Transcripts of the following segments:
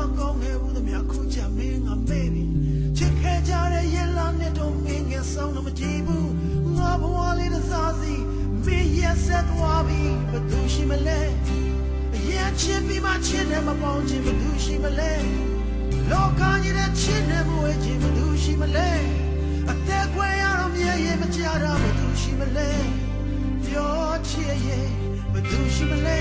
မှကောင်းခဲ့ဘူးသမျှခုချမင်းငါမေ့ပြီချစ်ခဲ့ကြတဲ့ရင်လာနဲ့တော့မင်းငယ်ဆောင်တော့မကြည့်ဘူးငါဘဝလေးတစ်စားစီမင်းရဲ့ဆက်သွားပြီဘသူရှိမလဲအရင်ချစ်ပြီးမှချစ်တယ်မပေါင်းချင်ဘသူရှိမလဲလောကကြီးတဲ့ချစ်တယ်မဝဲချင်ဘသူရှိမလဲအသက်ခွဲရတော့မြဲရင်မကြတာဘသူရှိမလဲပြောချစ်ရဲ့ဘသူရှိမလဲ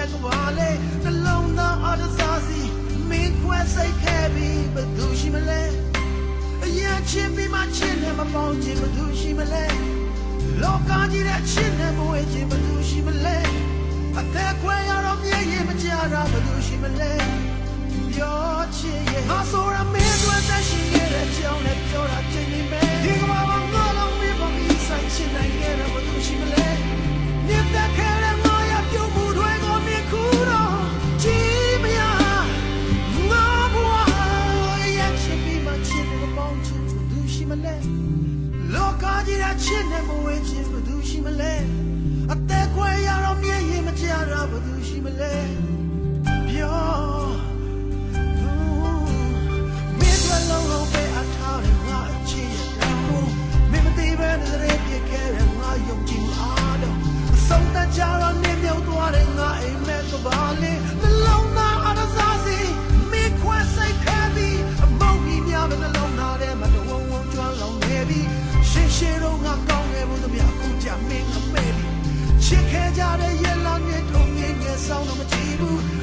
ငါအိမ်မက်ကပါလေနှလုံးသားအတစားစီမင်းခွဲစိတ်ခဲပြီးဘယ်သူရှိမလဲအရင်ချင်းပြီးမှချင်းနဲ့မပေါင်းချင်းဘယ်သူရှိမလဲလောကကြီးတဲ့ချင်းနဲ့မဝဲချင်းဘယ်သူရှိမလဲအသက်ခွဲရတော့မြဲရင်မကြတာဘယ်သူရှိမလဲပြောချင်ရဲ့ငါဆို မလဲလောကကြီးရဲ့ချစ်နေမဝဲချင်ဘာလို့ရှိမလဲအသက်ခွဲရတော့မြင်ရင်မကြတာဘာလို့ရှိမလဲပြောမင်းတို့လုံးလုံးပဲအထားတယ်ငါအချစ်ရတောင်းဖို့မင်းမသိပဲနဲ့တည်းပြခဲ့ရငါယုံကြည်မှုအားလုံးအဆုံးသတ်ကြ ကြတဲ့ရဲ့လာမြင့်တုံးငယ်ငယ်ဆောင်တော့မကြည့်ဘူး